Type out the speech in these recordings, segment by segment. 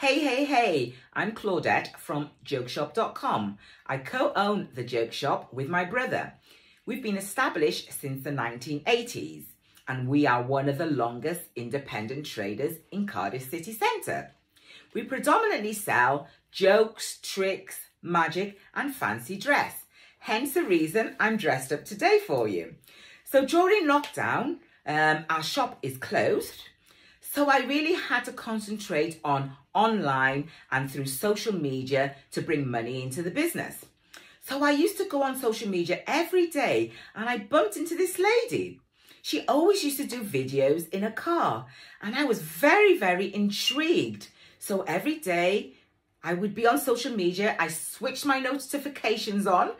Hey, hey, hey, I'm Claudette from jokeshop.com. I co-own the Joke Shop with my brother. We've been established since the 1980s and we are one of the longest independent traders in Cardiff city centre. We predominantly sell jokes, tricks, magic and fancy dress. Hence the reason I'm dressed up today for you. So during lockdown, um, our shop is closed so I really had to concentrate on online and through social media to bring money into the business. So I used to go on social media every day and I bumped into this lady. She always used to do videos in a car and I was very, very intrigued. So every day I would be on social media. I switched my notifications on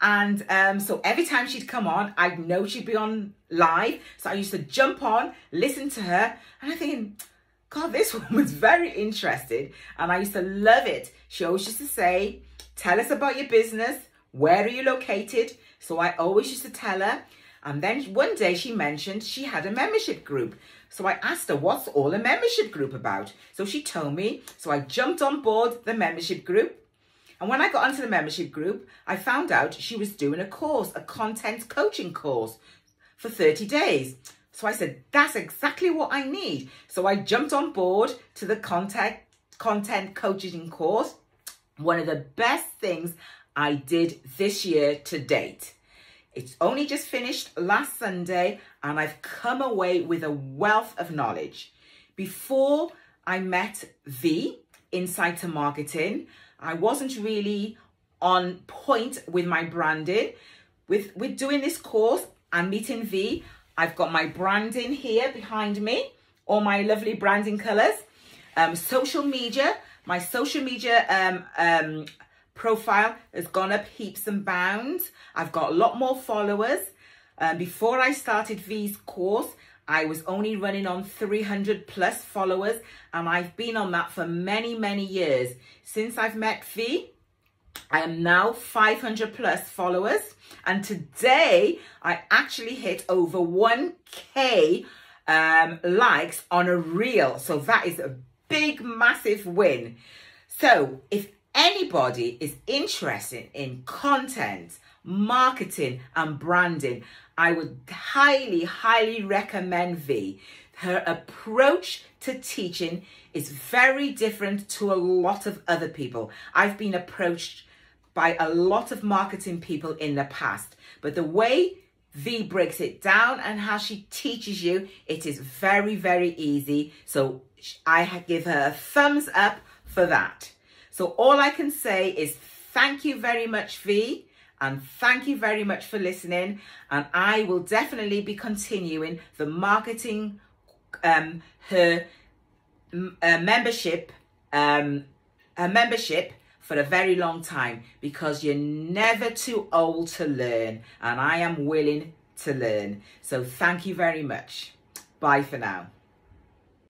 and um, so every time she'd come on, I'd know she'd be on live. So I used to jump on, listen to her, and I think, God, this woman's very interested. And I used to love it. She always used to say, tell us about your business. Where are you located? So I always used to tell her. And then one day she mentioned she had a membership group. So I asked her, what's all a membership group about? So she told me. So I jumped on board the membership group. And when I got onto the membership group, I found out she was doing a course, a content coaching course for 30 days. So I said, that's exactly what I need. So I jumped on board to the content, content coaching course. One of the best things I did this year to date. It's only just finished last Sunday and I've come away with a wealth of knowledge. Before I met Vee, Insight 2 Marketing, I wasn't really on point with my branding. With, with doing this course and meeting Vee, I've got my branding here behind me, all my lovely branding colors. Um, social media, my social media um, um, profile has gone up heaps and bounds. I've got a lot more followers. Um, before I started Vee's course, I was only running on 300 plus followers and I've been on that for many, many years. Since I've met Vee, I am now 500 plus followers and today I actually hit over 1k um, likes on a reel. So that is a big, massive win. So if anybody is interested in content, marketing and branding, I would highly, highly recommend Vee. Her approach to teaching is very different to a lot of other people. I've been approached by a lot of marketing people in the past, but the way Vee breaks it down and how she teaches you, it is very, very easy. So I give her a thumbs up for that. So all I can say is thank you very much, Vee. And thank you very much for listening. And I will definitely be continuing the marketing, um, her uh, membership, um, her membership for a very long time because you're never too old to learn. And I am willing to learn. So thank you very much. Bye for now.